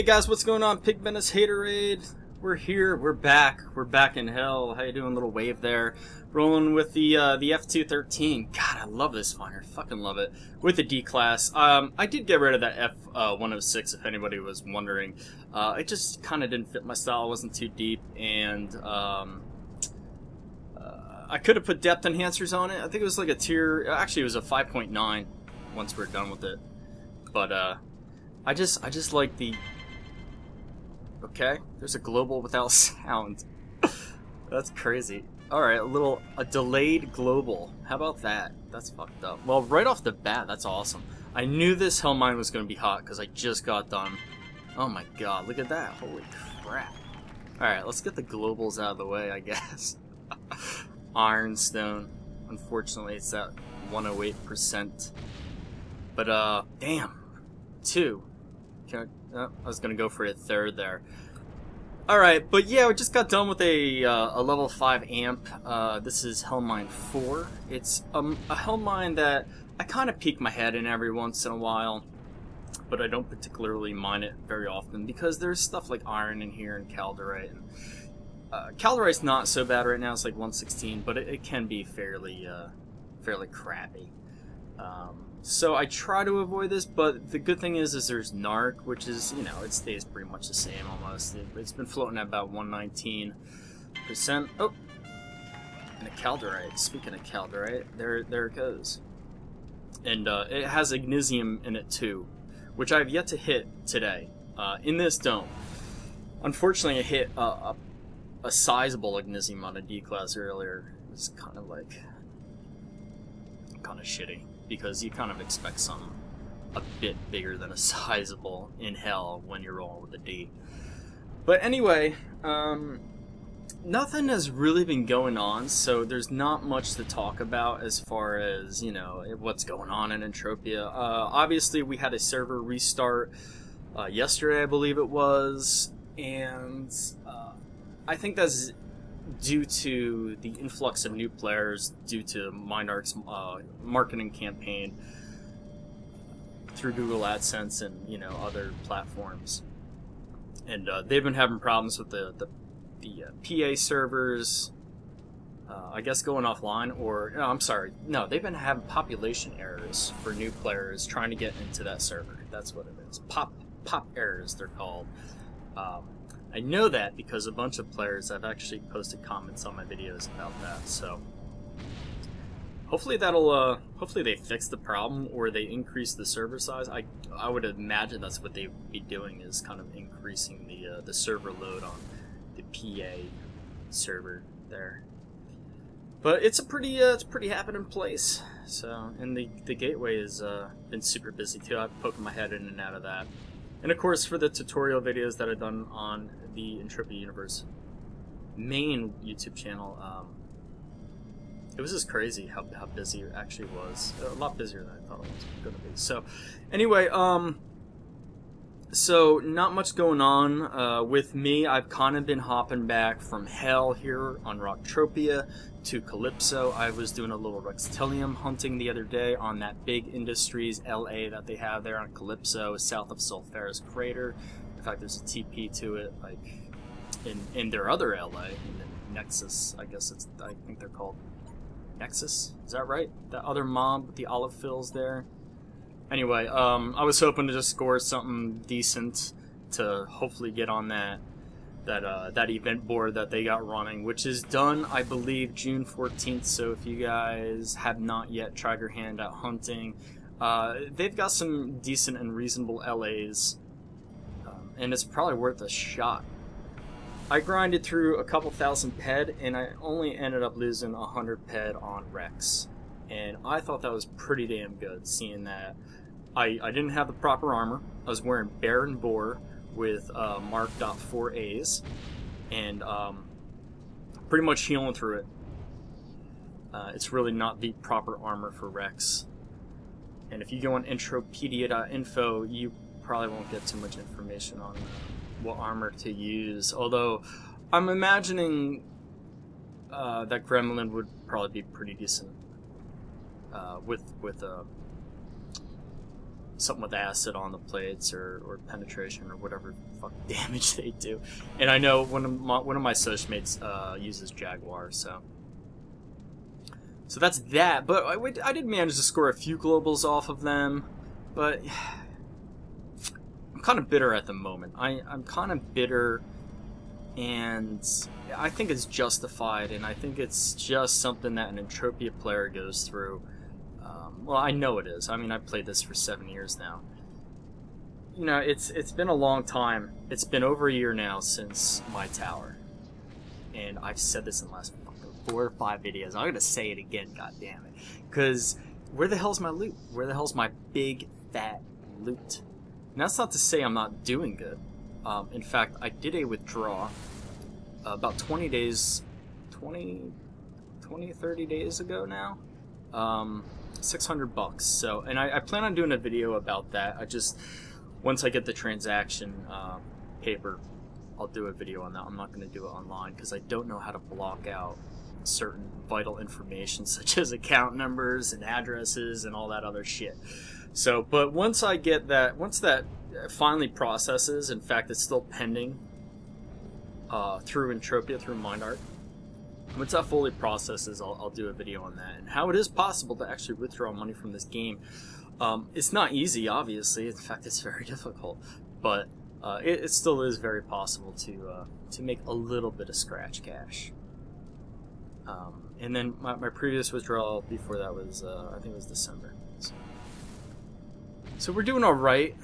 Hey guys, what's going on? PigBenis Hateraid. We're here. We're back. We're back in hell. How you doing, little wave there? Rolling with the uh, the F213. God, I love this finder. Fucking love it. With the D class. Um, I did get rid of that F106 uh, if anybody was wondering. Uh, it just kind of didn't fit my style. It wasn't too deep, and um, uh, I could have put depth enhancers on it. I think it was like a tier. Actually, it was a 5.9 once we're done with it. But uh, I just I just like the Okay, there's a global without sound. That's crazy. Alright, a little, a delayed global. How about that? That's fucked up. Well, right off the bat, that's awesome. I knew this hell mine was going to be hot because I just got done. Oh my god, look at that. Holy crap. Alright, let's get the globals out of the way, I guess. Ironstone. Unfortunately, it's at 108%. But, uh, damn. Two. Can I, oh, I was gonna go for a third there. Alright, but yeah, we just got done with a, uh, a level 5 amp. Uh, this is Hellmine 4. It's um, a Hellmine that I kind of peek my head in every once in a while, but I don't particularly mine it very often because there's stuff like iron in here and caldorite. And, uh, caldorite's not so bad right now, it's like 116, but it, it can be fairly, uh, fairly crappy. Um, so I try to avoid this, but the good thing is, is there's Narc, which is, you know, it stays pretty much the same almost. It, has been floating at about 119%. Oh! And a Caldorite. Speaking of Caldorite, there, there it goes. And uh, it has Ignisium in it too, which I've yet to hit today uh, in this dome. Unfortunately, I hit a, a, a sizable Ignisium on a D-class earlier. It was kind of like... kind of shitty because you kind of expect something a bit bigger than a sizable in hell when you're rolling with a D. But anyway, um, nothing has really been going on, so there's not much to talk about as far as, you know, what's going on in Entropia. Uh, obviously, we had a server restart uh, yesterday, I believe it was, and uh, I think that's due to the influx of new players, due to MindArk's uh, marketing campaign through Google AdSense and you know other platforms, and uh, they've been having problems with the the, the uh, PA servers. Uh, I guess going offline, or no, I'm sorry, no, they've been having population errors for new players trying to get into that server. That's what it is. Pop pop errors, they're called. Um, I know that because a bunch of players have actually posted comments on my videos about that, so hopefully that'll uh hopefully they fix the problem or they increase the server size. I I would imagine that's what they'd be doing is kind of increasing the uh, the server load on the PA server there. But it's a pretty uh, it's a pretty happening place. So and the the gateway has uh, been super busy too. I've poked my head in and out of that. And of course, for the tutorial videos that I've done on the Entropia Universe main YouTube channel, um, it was just crazy how, how busy it actually was. A lot busier than I thought it was going to be. So, anyway, um, so not much going on uh, with me. I've kind of been hopping back from hell here on Rocktropia to Calypso. I was doing a little Rextilium hunting the other day on that big Industries LA that they have there on Calypso, south of Sulfuras Crater. In fact, there's a TP to it, like in in their other LA, in the Nexus. I guess it's I think they're called Nexus. Is that right? That other mob with the olive fills there. Anyway, um, I was hoping to just score something decent to hopefully get on that that uh, that event board that they got running, which is done, I believe, June 14th. So if you guys have not yet tried your hand at hunting, uh, they've got some decent and reasonable LAs, um, and it's probably worth a shot. I grinded through a couple thousand ped, and I only ended up losing a hundred ped on Rex, and I thought that was pretty damn good, seeing that I, I didn't have the proper armor. I was wearing Baron Boar with uh, Mark four A's, and um, pretty much healing through it. Uh, it's really not the proper armor for Rex. And if you go on entropedia.info, you probably won't get too much information on what armor to use. Although, I'm imagining uh, that Gremlin would probably be pretty decent uh, with with a uh, something with acid on the plates or, or penetration or whatever fuck damage they do. And I know one of my, one of my mates uh, uses Jaguar, so so that's that. But I, I did manage to score a few globals off of them, but I'm kind of bitter at the moment. I, I'm kind of bitter, and I think it's justified, and I think it's just something that an Entropia player goes through well, I know it is. I mean, I've played this for seven years now. You know, it's it's been a long time. It's been over a year now since my tower, and I've said this in the last four or five videos. I'm gonna say it again. God damn it! Because where the hell's my loot? Where the hell's my big fat loot? And that's not to say I'm not doing good. Um, in fact, I did a withdraw uh, about 20 days, 20, 20, 30 days ago now. Um, 600 bucks. So, and I, I, plan on doing a video about that. I just, once I get the transaction uh, paper, I'll do a video on that. I'm not going to do it online because I don't know how to block out certain vital information such as account numbers and addresses and all that other shit. So, but once I get that, once that finally processes, in fact, it's still pending uh, through Entropia, through MindArk, once that fully processes, I'll, I'll, do a video on that and how it is possible to actually withdraw money from this game. Um, it's not easy, obviously. In fact, it's very difficult, but uh, it, it, still is very possible to uh, to make a little bit of scratch cash. Um, and then my, my, previous withdrawal before that was uh, I think it was December. So, so we're doing all right.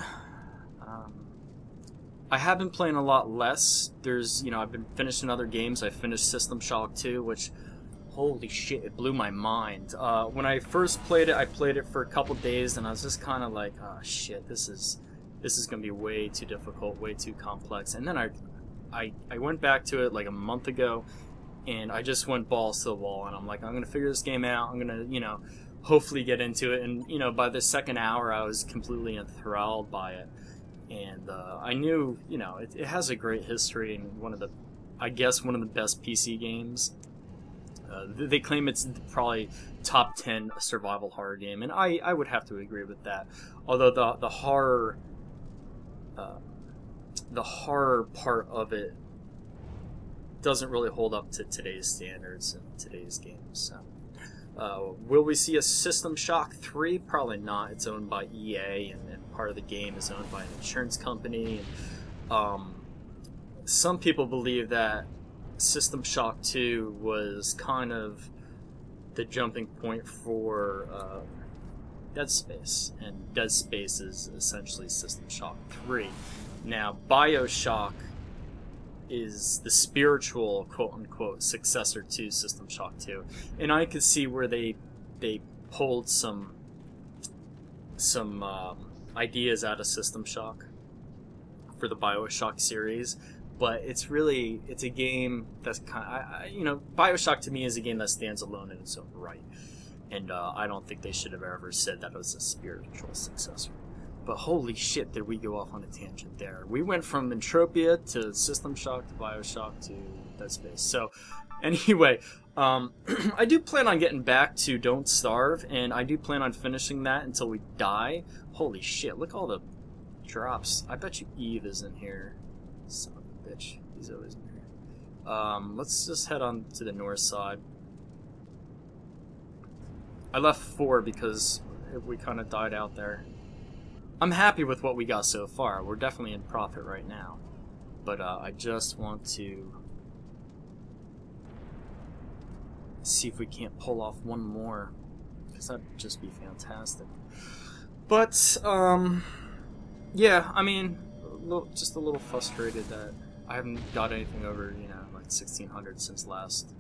I have been playing a lot less. There's, you know, I've been finishing other games. I finished System Shock 2, which, holy shit, it blew my mind. Uh, when I first played it, I played it for a couple days, and I was just kind of like, oh shit, this is, this is gonna be way too difficult, way too complex. And then I, I, I went back to it like a month ago, and I just went balls to the wall, and I'm like, I'm gonna figure this game out. I'm gonna, you know, hopefully get into it. And you know, by the second hour, I was completely enthralled by it and uh, I knew, you know, it, it, has a great history and one of the, I guess, one of the best PC games. Uh, they claim it's probably top 10 survival horror game, and I, I would have to agree with that. Although the, the horror, uh, the horror part of it doesn't really hold up to today's standards and today's games. So. Uh, will we see a System Shock 3? Probably not. It's owned by EA, and, and part of the game is owned by an insurance company. Um, some people believe that System Shock 2 was kind of the jumping point for uh, Dead Space, and Dead Space is essentially System Shock 3. Now, Bioshock is the spiritual quote unquote successor to System Shock 2. And I could see where they they pulled some some um, ideas out of System Shock for the BioShock series, but it's really it's a game that's kind of I, I, you know BioShock to me is a game that stands alone in its own right, and uh, I don't think they should have ever said that it was a spiritual successor. But holy shit, did we go off on a tangent there. We went from Entropia to System Shock to Bioshock to Dead Space. So, anyway, um, I do plan on getting back to Don't Starve, and I do plan on finishing that until we die. Holy shit, look all the drops. I bet you Eve is in here. Son of a bitch. He's always in here. Um, let's just head on to the north side. I left four because we kind of died out there. I'm happy with what we got so far. We're definitely in profit right now. But uh, I just want to see if we can't pull off one more. Because that'd just be fantastic. But, um, yeah, I mean, a little, just a little frustrated that I haven't got anything over, you know, like 1600 since last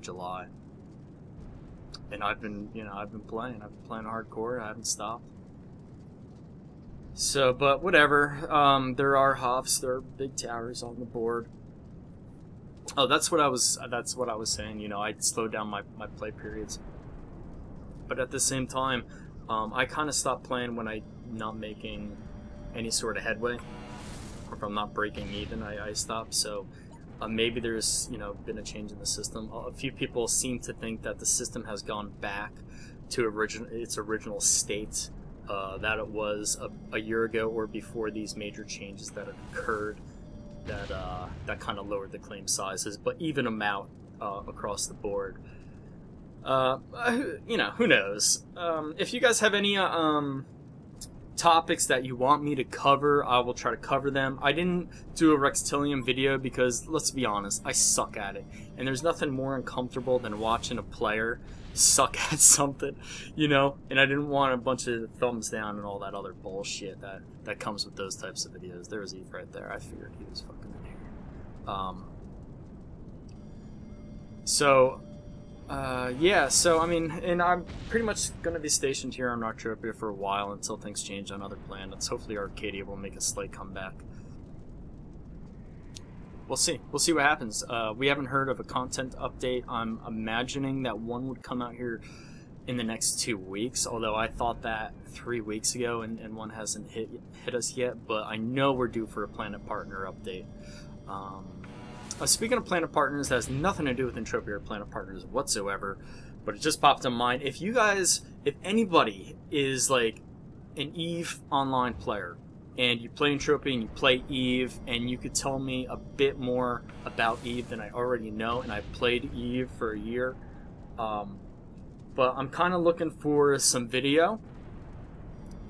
July. And I've been, you know, I've been playing. I've been playing hardcore. I haven't stopped. So, but whatever. Um, there are HoFs. There are big towers on the board. Oh, that's what I was. That's what I was saying. You know, I slowed down my my play periods. But at the same time, um, I kind of stopped playing when I'm not making any sort of headway, or if I'm not breaking even, I, I stop. So. Uh, maybe there's you know been a change in the system. A few people seem to think that the system has gone back to origin its original state uh, that it was a, a, year ago or before these major changes that occurred that uh, that kind of lowered the claim sizes, but even them out uh, across the board. Uh, you know, who knows? Um, if you guys have any uh, um, topics that you want me to cover, I will try to cover them. I didn't do a Rextillium video because, let's be honest, I suck at it. And there's nothing more uncomfortable than watching a player suck at something, you know? And I didn't want a bunch of thumbs down and all that other bullshit that, that comes with those types of videos. There was Eve right there. I figured he was fucking in here. Um, so, uh, yeah, so I mean, and I'm pretty much going to be stationed here on Rocktropia for a while until things change on other planets. Hopefully, Arkadia will make a slight comeback. We'll see. We'll see what happens. Uh, we haven't heard of a content update. I'm imagining that one would come out here in the next two weeks, although I thought that three weeks ago and, and one hasn't hit, hit us yet, but I know we're due for a Planet Partner update. Um, uh, speaking of Planet Partners, that has nothing to do with Entropia or Planet Partners whatsoever, but it just popped in mind. If you guys, if anybody is like an EVE online player, and you play Entropia and you play EVE, and you could tell me a bit more about EVE than I already know, and I've played EVE for a year, um, but I'm kind of looking for some video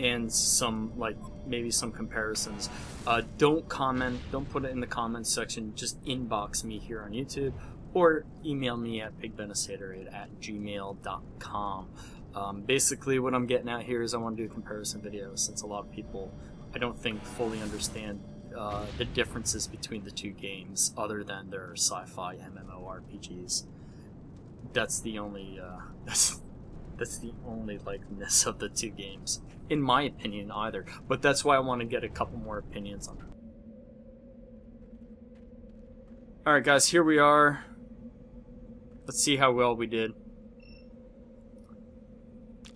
and some like maybe some comparisons. Uh, don't comment, don't put it in the comments section, just inbox me here on YouTube or email me at bigbenesatorade at gmail.com. Um, basically, what I'm getting at here is I want to do a comparison video since a lot of people, I don't think, fully understand uh, the differences between the two games other than their sci-fi MMORPGs. That's the only, uh, that's, that's the only likeness of the two games in my opinion, either. But that's why I want to get a couple more opinions on it. Alright, guys, here we are. Let's see how well we did.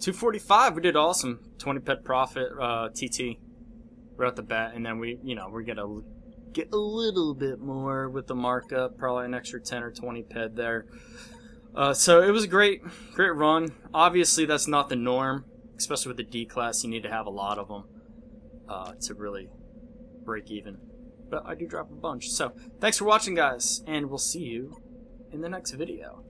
245, we did awesome. 20 ped profit, uh, TT, right at the bat, and then we, you know, we're gonna get a little bit more with the markup, probably an extra 10 or 20 ped there. Uh, so it was a great, great run. Obviously, that's not the norm especially with the D class, you need to have a lot of them uh, to really break even. But I do drop a bunch. So, thanks for watching, guys, and we'll see you in the next video.